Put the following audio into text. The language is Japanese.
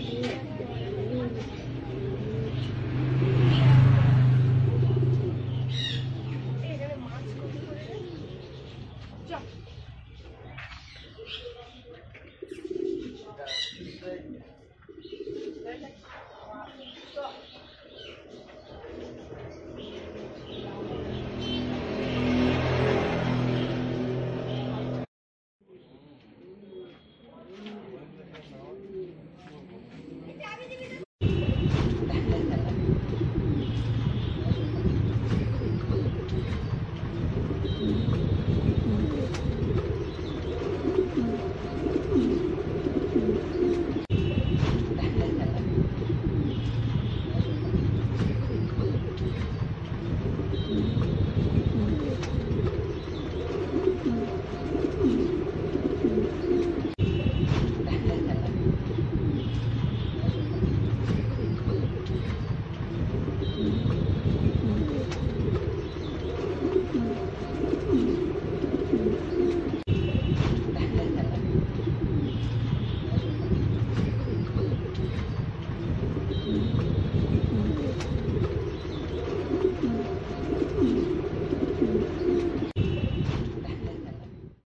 これ。